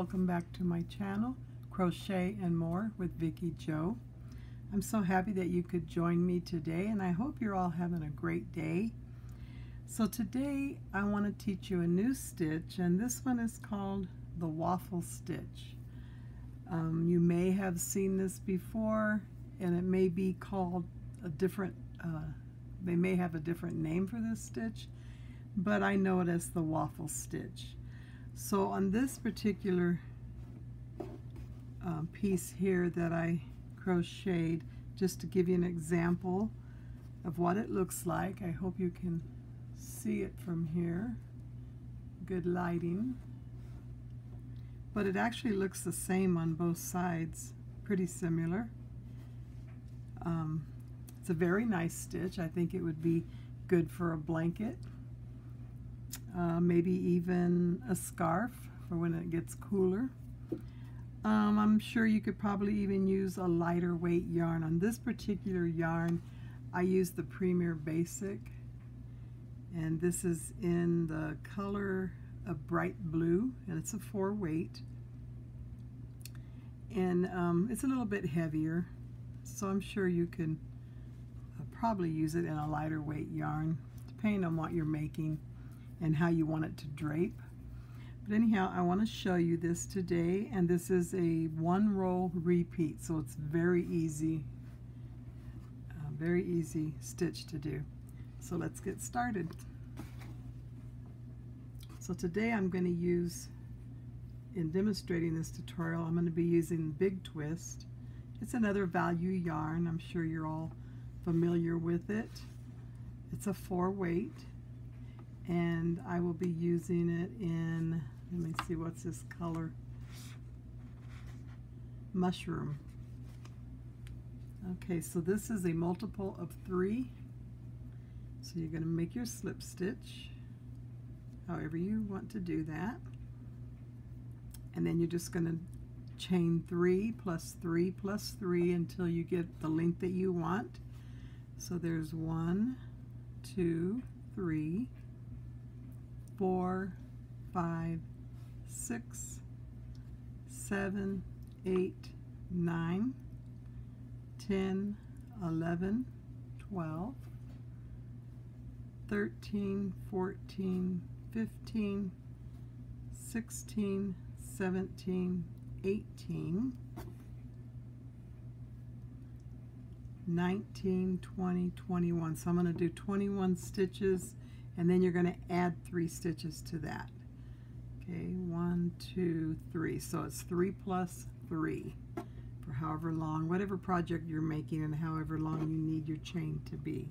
welcome back to my channel Crochet and More with Vickie Jo. I'm so happy that you could join me today and I hope you're all having a great day. So today I want to teach you a new stitch and this one is called the waffle stitch. Um, you may have seen this before and it may be called a different, uh, they may have a different name for this stitch, but I know it as the waffle stitch. So on this particular uh, piece here that I crocheted, just to give you an example of what it looks like, I hope you can see it from here. Good lighting. But it actually looks the same on both sides, pretty similar. Um, it's a very nice stitch. I think it would be good for a blanket uh, maybe even a scarf for when it gets cooler. Um, I'm sure you could probably even use a lighter weight yarn. On this particular yarn, I use the Premier Basic, and this is in the color of bright blue, and it's a four weight. And um, it's a little bit heavier, so I'm sure you can uh, probably use it in a lighter weight yarn, depending on what you're making and how you want it to drape. But anyhow, I want to show you this today, and this is a one roll repeat, so it's very easy, uh, very easy stitch to do. So let's get started. So today I'm going to use, in demonstrating this tutorial, I'm going to be using Big Twist. It's another value yarn. I'm sure you're all familiar with it. It's a four weight and I will be using it in, let me see, what's this color? Mushroom. Okay, so this is a multiple of three. So you're going to make your slip stitch, however you want to do that. And then you're just going to chain three plus three plus three until you get the length that you want. So there's one, two, three, four, five, six, seven, eight, nine, ten, eleven, twelve, thirteen, fourteen, fifteen, sixteen, seventeen, eighteen, nineteen, twenty, twenty-one. So I'm going to do 21 stitches and then you're going to add three stitches to that. Okay, one, two, three. So it's three plus three for however long, whatever project you're making and however long you need your chain to be.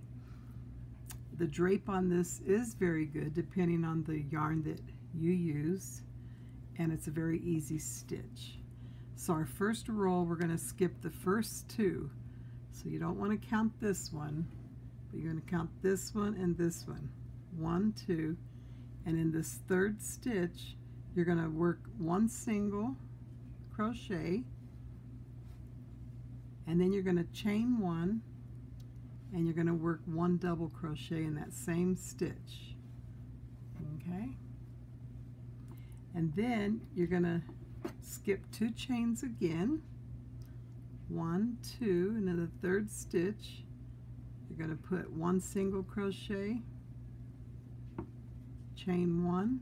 The drape on this is very good depending on the yarn that you use and it's a very easy stitch. So our first roll we're going to skip the first two. So you don't want to count this one, but you're going to count this one and this one one two and in this third stitch you're going to work one single crochet and then you're going to chain one and you're going to work one double crochet in that same stitch okay? And then you're going to skip two chains again. One two the third stitch you're going to put one single crochet chain one,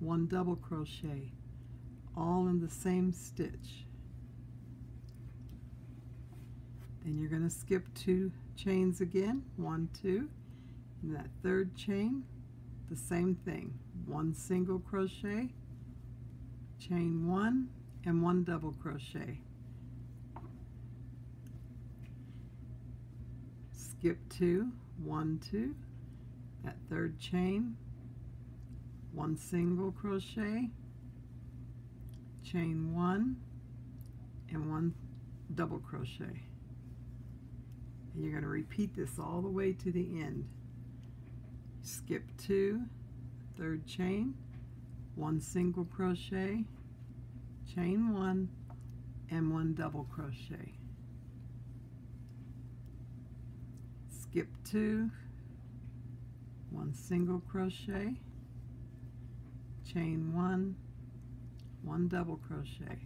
one double crochet, all in the same stitch. Then you're going to skip two chains again, one, two, and that third chain, the same thing, one single crochet, chain one, and one double crochet. Skip two, one, two, that third chain, one single crochet. Chain one and one double crochet. And you're going to repeat this all the way to the end. Skip two third chain one single crochet chain one and one double crochet. Skip two one single crochet chain one, one double crochet.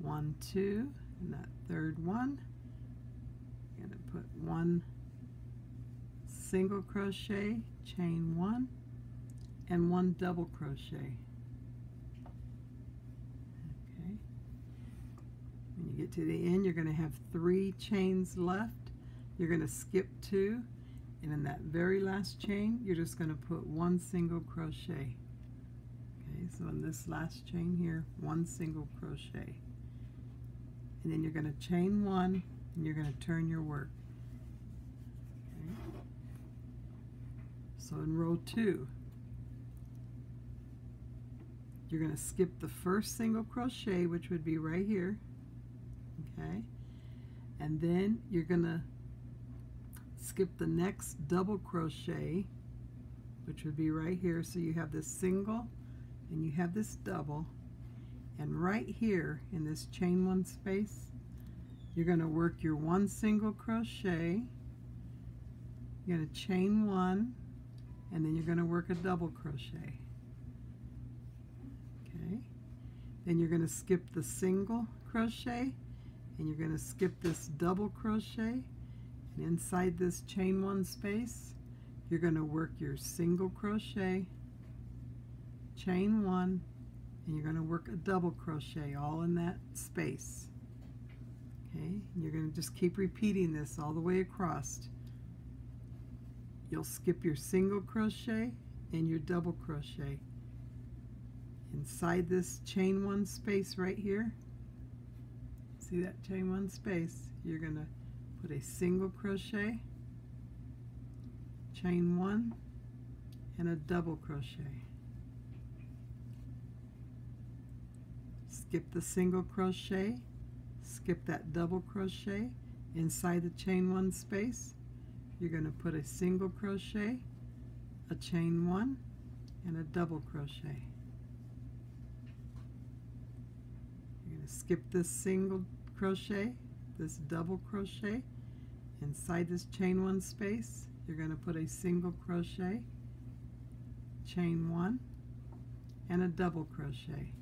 One two and that third one. I'm going to put one single crochet chain one and one double crochet. Okay. When you get to the end you're going to have three chains left. You're going to skip two and in that very last chain you're just going to put one single crochet. Okay so in this last chain here one single crochet. And then you're going to chain one and you're going to turn your work. Okay. so in row two you're going to skip the first single crochet which would be right here. Okay. And then you're going to skip the next double crochet which would be right here. So you have this single and you have this double. And right here in this chain one space you're going to work your one single crochet. You're going to chain one and then you're going to work a double crochet. Okay. Then you're going to skip the single crochet and you're going to skip this double crochet inside this chain one space you're going to work your single crochet chain one and you're going to work a double crochet all in that space. Okay and you're going to just keep repeating this all the way across. You'll skip your single crochet and your double crochet. Inside this chain one space right here see that chain one space? You're going to put a single crochet chain one and a double crochet. Skip the single crochet skip that double crochet inside the chain one space. You're going to put a single crochet a chain one and a double crochet. You're going to skip this single crochet this double crochet. Inside this chain one space you're going to put a single crochet chain one and a double crochet.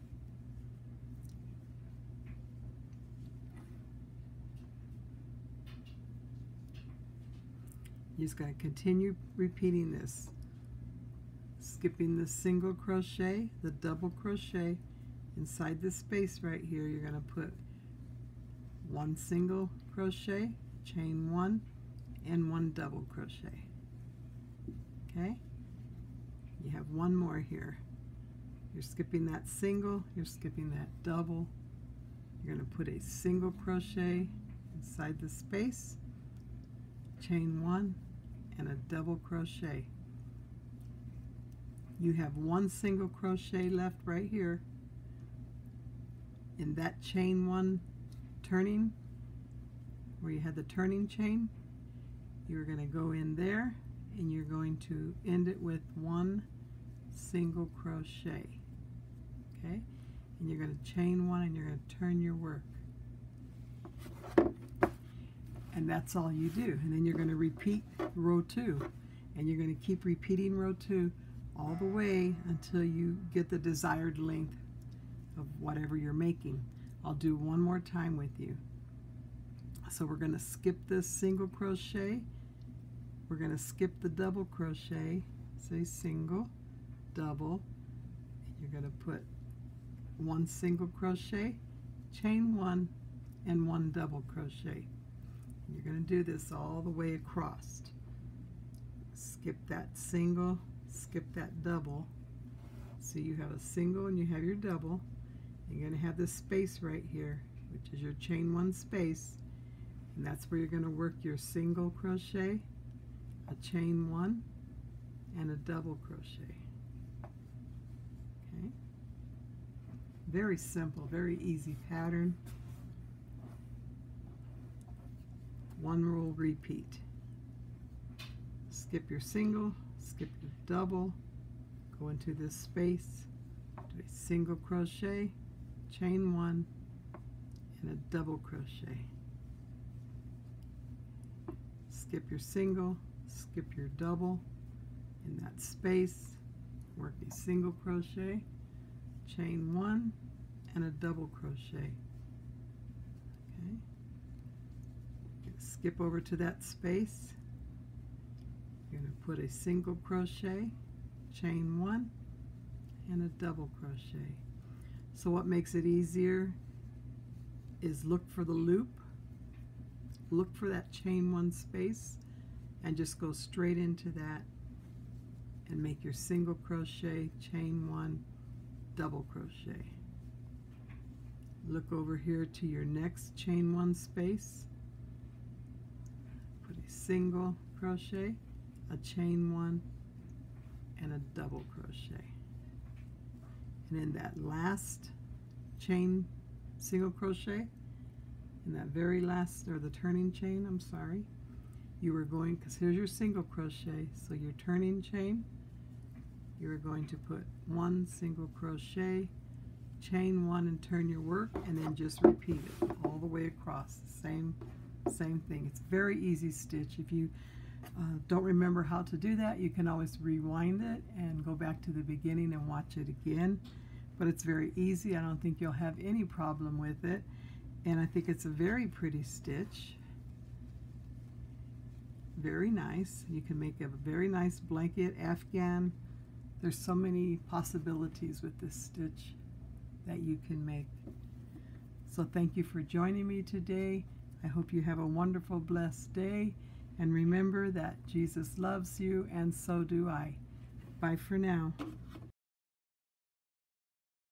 You're just going to continue repeating this. Skipping the single crochet the double crochet. Inside this space right here you're going to put one single crochet chain one and one double crochet. Okay? You have one more here. You're skipping that single you're skipping that double. You're going to put a single crochet inside the space chain one and a double crochet. You have one single crochet left right here. In that chain one turning where you had the turning chain you're going to go in there and you're going to end it with one single crochet okay? And you're going to chain one and you're going to turn your work. And that's all you do. And then you're going to repeat row two. And you're going to keep repeating row two all the way until you get the desired length of whatever you're making I'll do one more time with you. So we're going to skip this single crochet. We're going to skip the double crochet. Say single, double. You're going to put one single crochet, chain one, and one double crochet. You're going to do this all the way across. Skip that single, skip that double. So you have a single and you have your double. You're going to have this space right here, which is your chain one space, and that's where you're going to work your single crochet, a chain one, and a double crochet. Okay? Very simple, very easy pattern. One rule repeat. Skip your single, skip your double, go into this space, do a single crochet, chain one and a double crochet. Skip your single skip your double in that space work a single crochet chain one and a double crochet. Okay. Skip over to that space. You're going to put a single crochet chain one and a double crochet so what makes it easier is look for the loop look for that chain one space and just go straight into that and make your single crochet chain one double crochet. Look over here to your next chain one space. Put a single crochet a chain one and a double crochet and in that last chain single crochet in that very last or the turning chain I'm sorry you are going because here's your single crochet so your turning chain you're going to put one single crochet chain one and turn your work and then just repeat it all the way across same same thing. It's very easy stitch. If you uh, don't remember how to do that you can always rewind it and go back to the beginning and watch it again but it's very easy I don't think you'll have any problem with it and I think it's a very pretty stitch very nice you can make a very nice blanket Afghan there's so many possibilities with this stitch that you can make. So thank you for joining me today. I hope you have a wonderful, blessed day. And remember that Jesus loves you, and so do I. Bye for now.